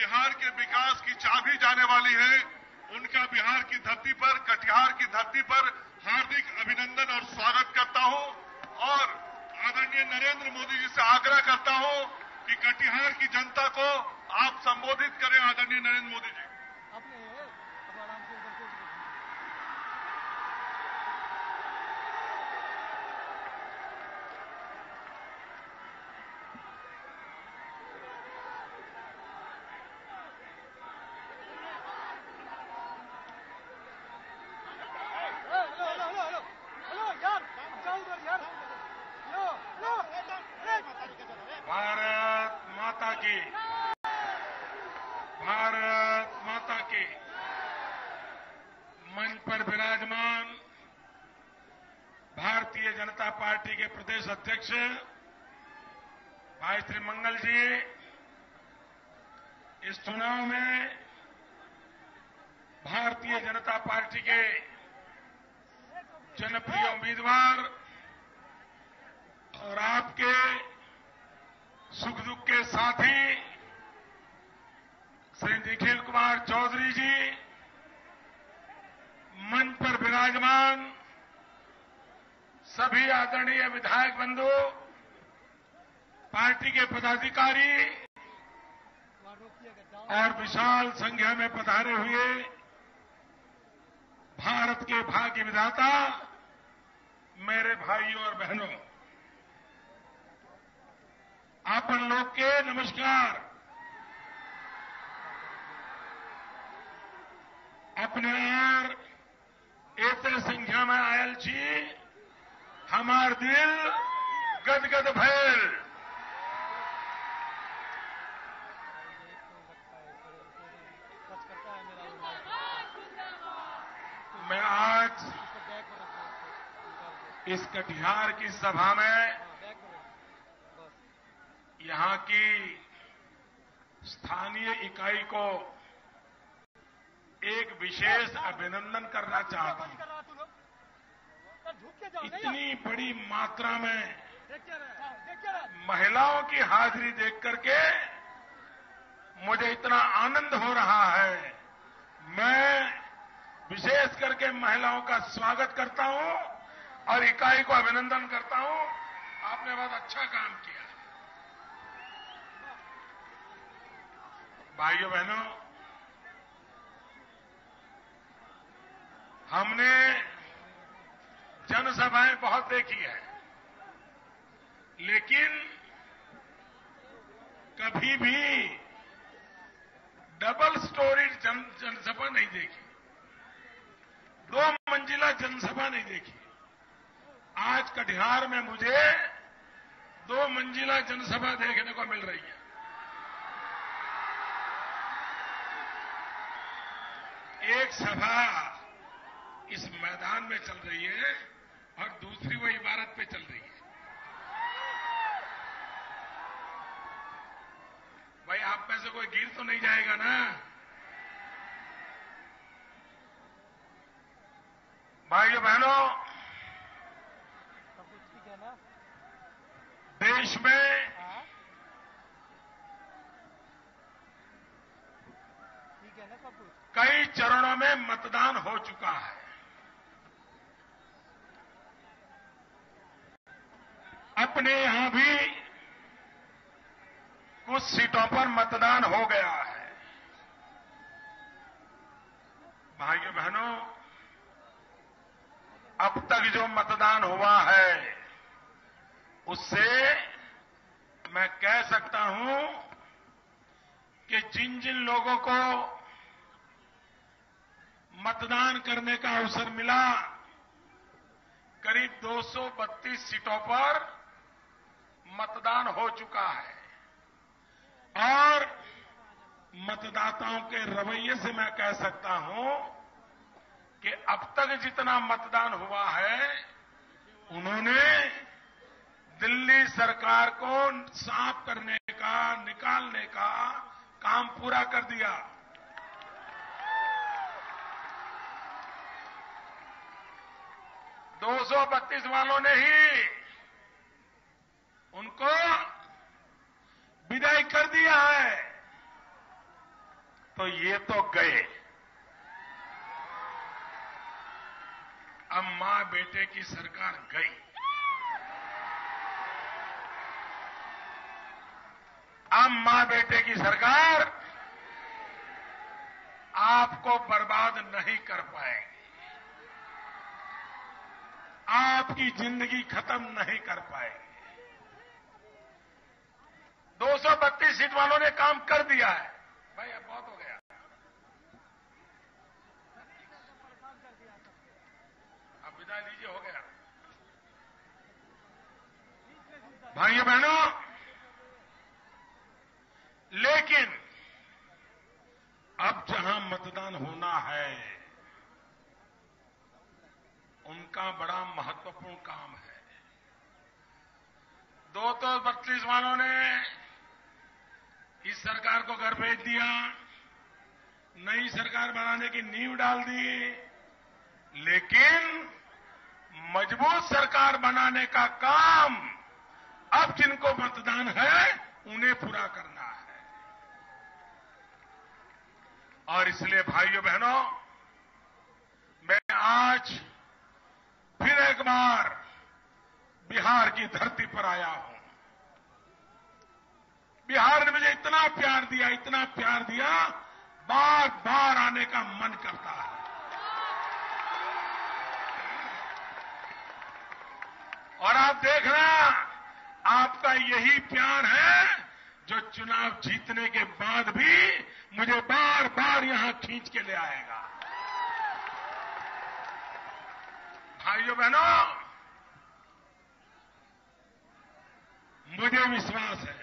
बिहार के विकास की चाबी जाने वाली है। उनका बिहार की धरती पर, कटिहार की धरती पर हार्दिक अभिनंदन और स्वागत करता हूँ। और आदरणीय नरेंद्र मोदी जी से आग्रह करता हूँ कि कटिहार की जनता को आप संबोधित करें, आदरणीय नरेंद्र मोदी जी अपने अब आराम से उधर से hello hello hello hello hello यार जाओ उधर यार हेलो हेलो भारत माता की भारत माता की मंच पर विराजमान भारतीय जनता पार्टी के प्रदेश अध्यक्ष, भाई श्री मंगल जी, इस चुनाव में भारतीय जनता पार्टी के जनप्रिय उम्मीदवार और आपके सुख दुख के साथी श्री निखिल कुमार चौधरी जी, मंच पर विराजमान सभी आदरणीय विधायक बंधु, पार्टी के पदाधिकारी और विशाल संख्या में पधारे हुए भारत के भाग्य विधाता, मेरे भाइयों और बहनों, आपन लोग के नमस्कार। अपने संख्या में आयल छी। हमार दिल गदगद माइक मैं आज इस कटिहार की सभा में यहाँ की स्थानीय इकाई को एक विशेष अभिनंदन करना चाहता हूँ कर रहा तू लोग यार झुक के जाओ नहीं इतनी बड़ी मात्रा में है है महिलाओं की हाजिरी देख करके मुझे इतना आनंद हो रहा है। मैं विशेष करके महिलाओं का स्वागत करता हूँ और इकाई को अभिनंदन करता हूँ। आपने बहुत अच्छा काम किया। भाइयों बहनों हमने जनसभाएँ बहुत देखी है। लेकिन कभी भी डबल स्टोरी जन, जनसभा नहीं देखी। दो मंजिला जनसभा नहीं देखी। आज कटिहार में मुझे दो मंजिला जनसभा देखने को मिल रही है। एक सभा इस मैदान में चल रही है। और दूसरी वो इमारत पे चल रही है। भाई आप में से कोई गिर तो नहीं जाएगा ना? भाइयों बहनों है देश में कई चरणों में मतदान हो चुका है। अपने यहाँ भी कुछ सीटों पर मतदान हो गया है। भाइयों बहनों, अब तक जो मतदान हुआ है, उससे मैं कह सकता हूँ कि जिन जिन लोगों को मतदान करने का अवसर मिला, करीब 232 सीटों पर मतदान हो चुका है। और मतदाताओं के रवैये से मैं कह सकता हूँ कि अब तक जितना मतदान हुआ है, उन्होंने दिल्ली सरकार को साफ़ करने का, निकालने का काम पूरा कर दिया। दो सौ बत्तीस वालों ने ही उनको विदाई कर दिया है। तो ये तो गए। अब माँ बेटे की सरकार गई। अब माँ बेटे की सरकार आपको बर्बाद नहीं कर पाएगी। आपकी ज़िंदगी खत्म नहीं कर पाएगी। 232 सीट वालों ने काम कर दिया है। भाई अब बहुत हो गया। अब विदा लीजिए हो गया। भाइयों बहनों लेकिन अब जहाँ मतदान होना है उनका बड़ा महत्वपूर्ण काम है। दो तो बत्तीस वालों ने को घर भेज दिया। नई सरकार बनाने की नींव डाल दी। लेकिन मज़बूत सरकार बनाने का काम अब जिनको मतदान है, उन्हें पूरा करना है। और इसलिए भाइयों बहनों, मैं आज फिर एक बार बिहार की धरती पर आया हूँ। बिहार ने मुझे इतना प्यार दिया, इतना प्यार दिया बार बार आने का मन करता है। और आप देखना आपका यही प्यार है जो चुनाव जीतने के बाद भी मुझे बार बार यहाँ खींच के ले आएगा। भाइयों, बहनों, मुझे विश्वास है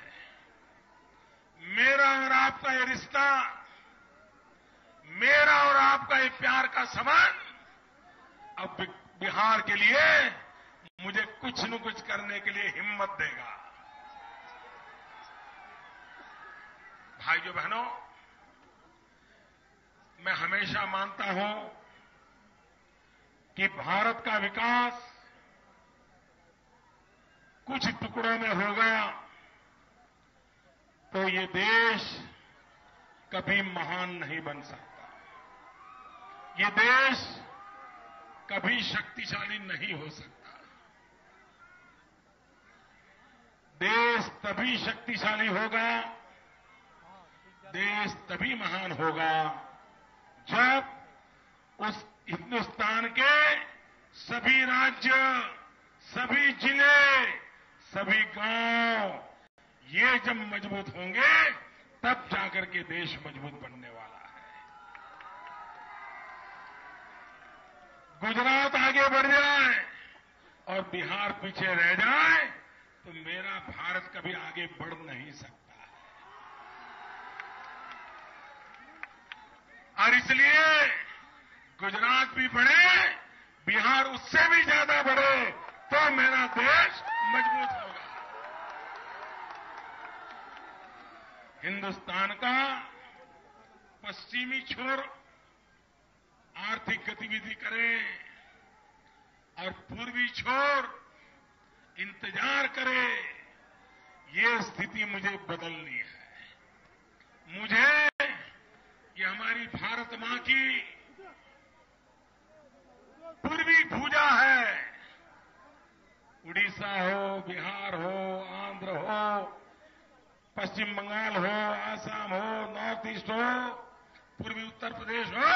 आपका ये रिश्ता, मेरा और आपका ये प्यार का संबंध अब बिहार के लिए मुझे कुछ न कुछ करने के लिए हिम्मत देगा। भाइयों बहनों, मैं हमेशा मानता हूँ कि भारत का विकास कुछ टुकड़ों में हो गया तो ये देश कभी महान नहीं बन सकता। ये देश कभी शक्तिशाली नहीं हो सकता। देश तभी शक्तिशाली होगा, देश तभी महान होगा जब उस हिंदुस्तान के सभी राज्य, सभी ज़िले, सभी गाँव ये जब मज़बूत होंगे तब जाकर के देश मज़बूत बनने वाला है। गुजरात आगे बढ़ जाए और बिहार पीछे रह जाए तो मेरा भारत कभी आगे बढ़ नहीं सकता। है और इसलिए गुजरात भी बढ़े, बिहार उससे भी ज़्यादा बढ़े तो मेरा देश मज़बूत होगा। हिंदुस्तान का पश्चिमी छोर आर्थिक गतिविधि करे और पूर्वी छोर इंतज़ार करे, ये स्थिति मुझे बदलनी है। मुझे ये हमारी भारत माँ की पूर्वी भूजा है। उड़ीसा हो, बिहार हो, आंध्र हो पश्चिम बंगाल हो, आसाम हो, नॉर्थ ईस्ट हो, पूर्वी उत्तर प्रदेश हो,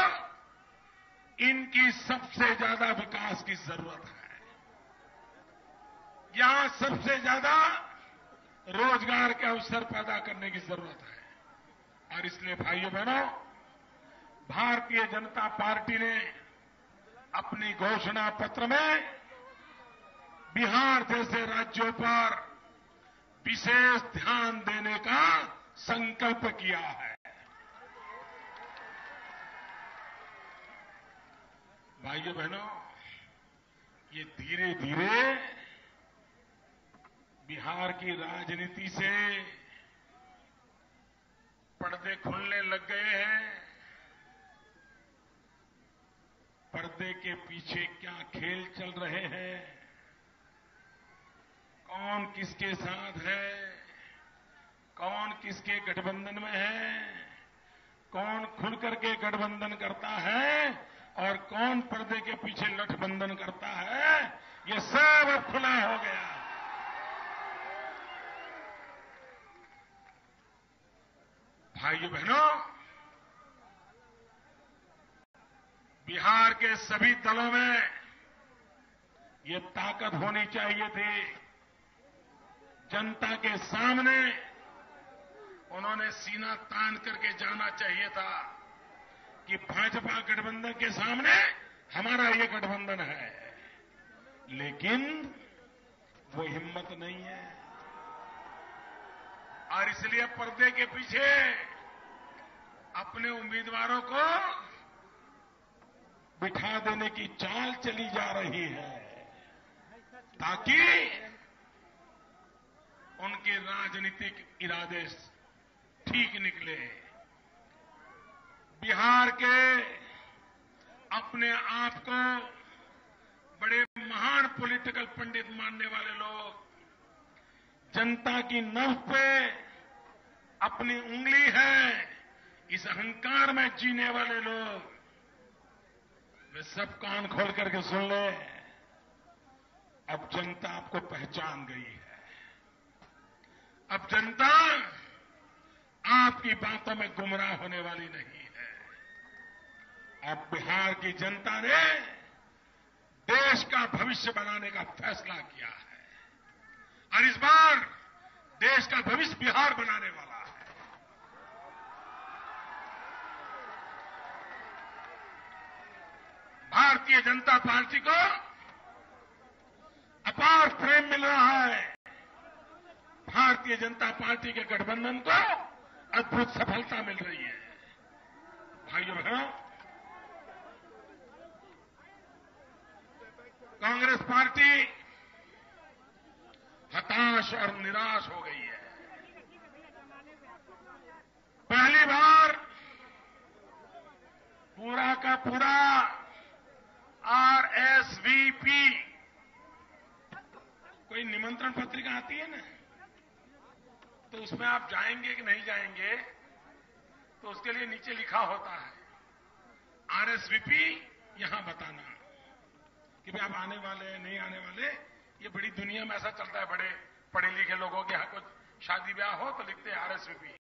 इनकी सबसे ज़्यादा विकास की ज़रूरत है। यहाँ सबसे ज़्यादा रोज़गार के अवसर पैदा करने की ज़रूरत है। और इसलिए भाइयों बहनों, भारतीय जनता पार्टी ने अपनी घोषणा पत्र में बिहार जैसे राज्यों पर विशेष ध्यान देने का संकल्प किया है। भाइयों बहनों, ये धीरे धीरे बिहार की राजनीति से पर्दे खुलने लग गए हैं। पर्दे के पीछे क्या खेल चल रहे हैं? कौन किसके साथ है? कौन किसके गठबंधन में है? कौन गठबंधन करता है? और कौन पर्दे के पीछे गठबंधन करता है? ये सब अब खुला हो गया। भाइयों बहनों बिहार के सभी दलों में ये ताकत होनी चाहिए थी। जनता के सामने उन्होंने सीना तान करके जाना चाहिए था कि भाजपा गठबंधन के सामने हमारा ये गठबंधन है। लेकिन वो हिम्मत नहीं है। और इसलिए पर्दे के पीछे अपने उम्मीदवारों को बिठा देने की चाल चली जा रही है, ताकि उनके राजनीतिक इरादे ठीक निकले बिहार के अपने आप को बड़े महान पॉलिटिकल पंडित मानने वाले लोग, जनता की नव पे अपनी उंगली है, इस अहंकार में जीने वाले लोग। वे सब कान खोल करके सुन ले। अब जनता आपको पहचान गई है। अब जनता आपकी बातों में गुमराह होने वाली नहीं है। अब बिहार की जनता ने देश का भविष्य बनाने का फैसला किया है। और इस बार देश का भविष्य बिहार बनाने वाला है। भारतीय जनता पार्टी को अपार प्रेम मिल रहा है। भारतीय जनता पार्टी के गठबंधन को अद्भुत सफलता मिल रही है। भाइयों बहनों, कांग्रेस पार्टी हताश और निराश हो गई है। पहली बार पूरा का पूरा आरएसवीपी, कोई निमंत्रण पत्रिका आती है ना? तो उसमें आप जाएँगे कि नहीं जाएँगे तो उसके लिए नीचे लिखा होता है आरएसवीपी यहाँ बताना कि भाई आप आने वाले हैं, नहीं आने वाले, ये बड़ी दुनिया में ऐसा चलता है, बड़े, पढ़े लिखे लोगों के यहाँ कुछ शादी ब्याह हो तो लिखते हैं आरएसवीपी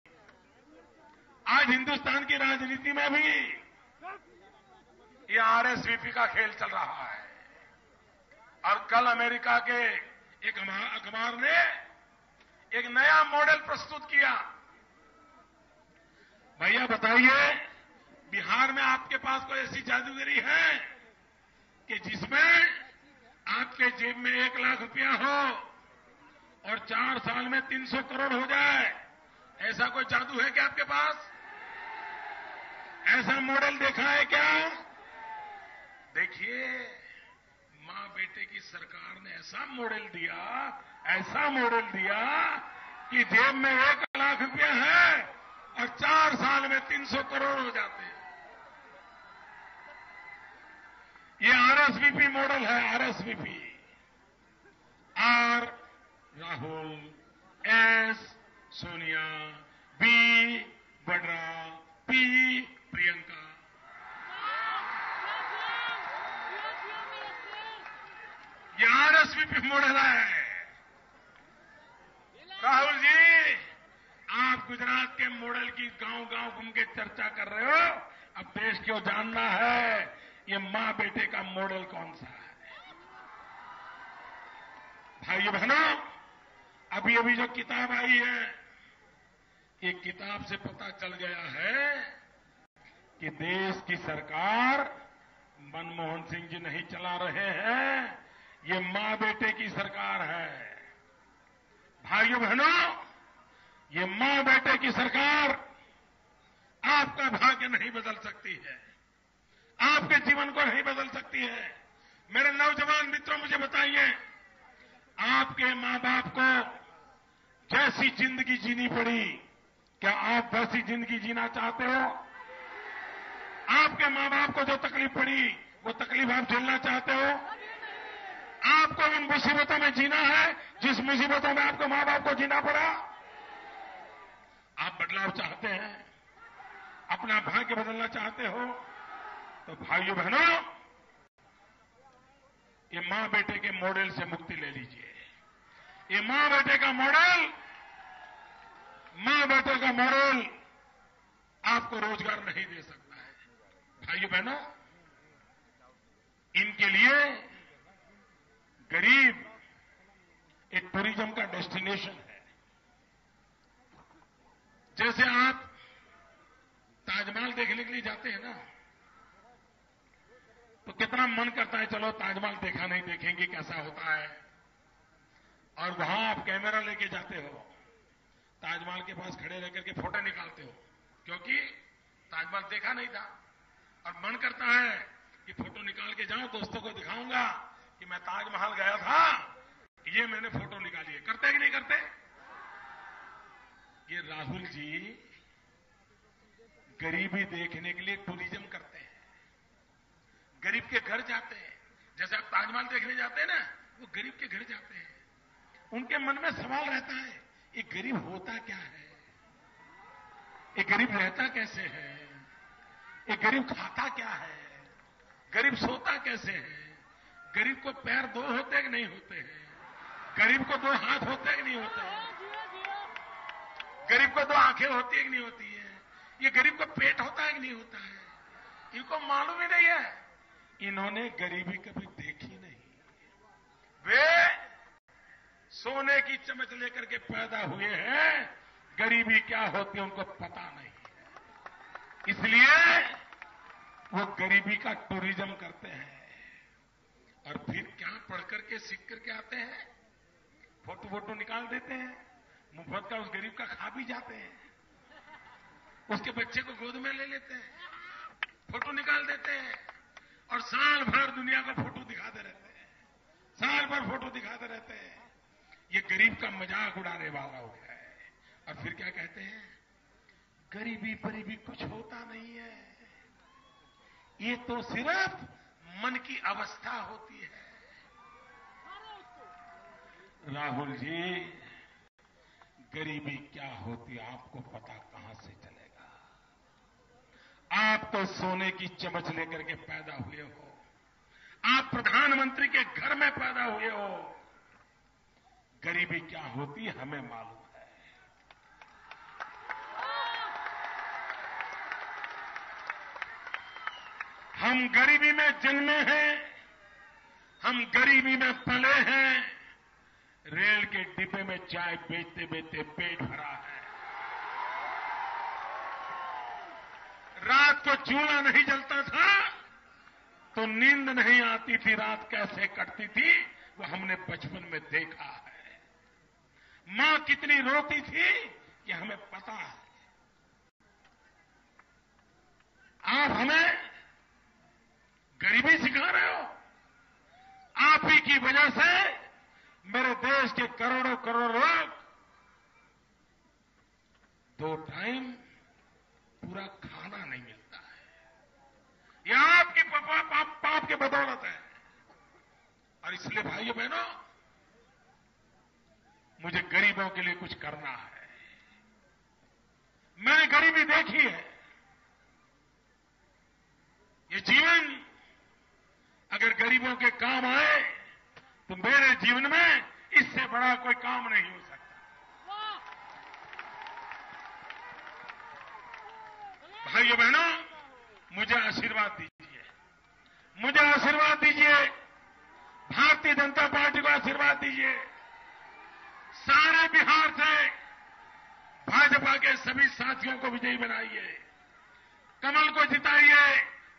आज हिंदुस्तान की राजनीति में भी ये आरएसवीपी का खेल चल रहा है। और कल अमेरिका के एक अखबार ने एक नया मॉडल प्रस्तुत किया। भैया बताइए, बिहार में आपके पास कोई ऐसी जादूगरी है कि जिसमें आपके जेब में एक लाख रुपया हो और चार साल में तीन सौ करोड़ हो जाए? ऐसा कोई जादू है क्या आपके पास? ऐसा मॉडल देखा है क्या? देखिए माँ बेटे की सरकार ने ऐसा मॉडल दिया, ऐसा मॉडल दिया कि जेब में एक लाख रुपया है और चार साल में तीन सौ करोड़ हो जाते हैं। ये आरएसवीपी मॉडल है, RSVP. R Rahul, S Sonia, B Badra, P Priyanka. ये आरएसवीपी मॉडल है। राहुल जी, आप गुजरात के मॉडल की गाँव गाँव घूम के चर्चा कर रहे हो? अब देश को जानना है, ये माँ बेटे का मॉडल कौन सा है? भाइयों बहनों, अभी अभी जो किताब आई है, ये किताब से पता चल गया है कि देश की सरकार मनमोहन सिंह जी नहीं चला रहे हैं। ये माँ बेटे की सरकार है। भाइयों बहनों, ये माँ बेटे की सरकार आपका भाग्य नहीं बदल सकती है। आपके जीवन को नहीं बदल सकती है। मेरे नौजवान मित्रों, मुझे बताइए, आपके माँ बाप को जैसी ज़िंदगी जीनी पड़ी, क्या आप वैसी ज़िंदगी जीना चाहते हो? आपके माँ बाप को जो तकलीफ़ पड़ी, वो तकलीफ़ आप झेलना चाहते हो? आपको उन मुसीबतों में जीना है, जिस मुसीबतों में आपको माँ बाप को जीना पड़ा। आप बदलाव चाहते हैं, अपना भाग्य बदलना चाहते हो तो भाइयों बहनों, ये माँ बेटे के मॉडल से मुक्ति ले लीजिए। ये माँ बेटे का मॉडल माँ बेटे का मॉडल आपको रोज़गार नहीं दे सकता है। भाइयों बहनों, इनके लिए गरीब एक टूरिज़्म का डेस्टिनेशन है। जैसे आप ताजमहल देखने के लिए जाते हैं ना तो कितना मन करता है, चलो ताजमहल देखा नहीं, देखेंगे कैसा होता है। और वहाँ आप कैमरा लेके जाते हो, ताजमहल के पास खड़े रह करके फ़ोटो निकालते हो, क्योंकि ताजमहल देखा नहीं था। और मन करता है कि फ़ोटो निकाल के जाऊँ, दोस्तों को दिखाऊँगा। कि मैं ताजमहल गया था, ये मैंने फ़ोटो निकाली है। करते कि नहीं करते? ये राहुल जी गरीबी देखने के लिए टूरिज़्म करते हैं। गरीब के घर जाते हैं। जैसे आप ताजमहल देखने जाते हैं ना, वो गरीब के घर जाते हैं। उनके मन में सवाल रहता है, ये गरीब होता क्या है? ये गरीब रहता कैसे है? ये गरीब खाता क्या है? गरीब सोता कैसे है? गरीब को पैर दो होते कि नहीं होते हैं? गरीब को दो हाथ होते कि नहीं होते हैं? गरीब को दो आँखें होती है कि नहीं होती है? ये गरीब को पेट होता है कि नहीं होता है? इनको मालूम ही नहीं है। इन्होंने गरीबी कभी देखी नहीं। वे सोने की चमच लेकर के पैदा हुए हैं। गरीबी क्या होती है उनको पता नहीं। इसलिए वो गरीबी का टूरिज़्म करते हैं। और फिर क्या पढ़ करके सीख करके आते हैं? फ़ोटो फ़ोटो निकाल देते हैं। मुफ़्त का उस गरीब का खा भी जाते हैं। उसके बच्चे को गोद में ले लेते हैं। फ़ोटो निकाल देते हैं। और साल भर दुनिया को फ़ोटो दिखाते रहते हैं। साल भर फ़ोटो दिखाते रहते हैं। ये गरीब का मज़ाक उड़ाने वाला हो गया है। और फिर क्या कहते हैं? गरीबी परीबी कुछ होता नहीं है। ये तो सिर्फ़ मन की अवस्था होती है। राहुल जी, गरीबी क्या होती आपको पता कहाँ से चलेगा? आप तो सोने की चमच लेकर के पैदा हुए हो। आप प्रधानमंत्री के घर में पैदा हुए हो। गरीबी क्या होती हमें मालूम है हम गरीबी में जन्मे हैं, हम गरीबी में पले हैं, रेल के डिब्बे में चाय बेचते बेचते पेट भरा है। रात को चूल्हा नहीं जलता था तो नींद नहीं आती थी, रात कैसे कटती थी, वो हमने बचपन में देखा है। माँ कितनी रोती थी, ये हमें पता है। आप हमें गरीबी सिखा रहे हो। आप ही की वजह से मेरे देश के करोड़ों करोड़ लोग दो टाइम पूरा खाना नहीं मिलता है। यह आपकी पाप, पाप, पाप के बदौलत है। और इसलिए भाइयों बहनों मुझे गरीबों के लिए कुछ करना है। मैंने गरीबी देखी है। ये जीवन अगर गरीबों के काम आए तो मेरे जीवन में इससे बड़ा कोई काम नहीं हो सकता। भाइयों बहनों मुझे आशीर्वाद दीजिए। मुझे आशीर्वाद दीजिए। भारतीय जनता पार्टी को आशीर्वाद दीजिए। सारे बिहार से भाजपा के सभी साथियों को विजयी बनाइए। कमल को जिताइए,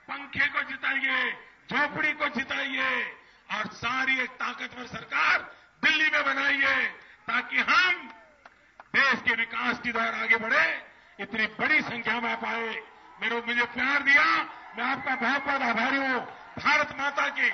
पंखे को जिताइए झोपड़ी को जिताइए और सारी एक ताकतवर सरकार दिल्ली में बनाइए, ताकि हम देश के विकास की दौर आगे बढ़े, इतनी बड़ी संख्या में पाए। मेरे मुझे प्यार दिया। मैं आपका बहुत बहुत आभारी हूँ। भारत माता की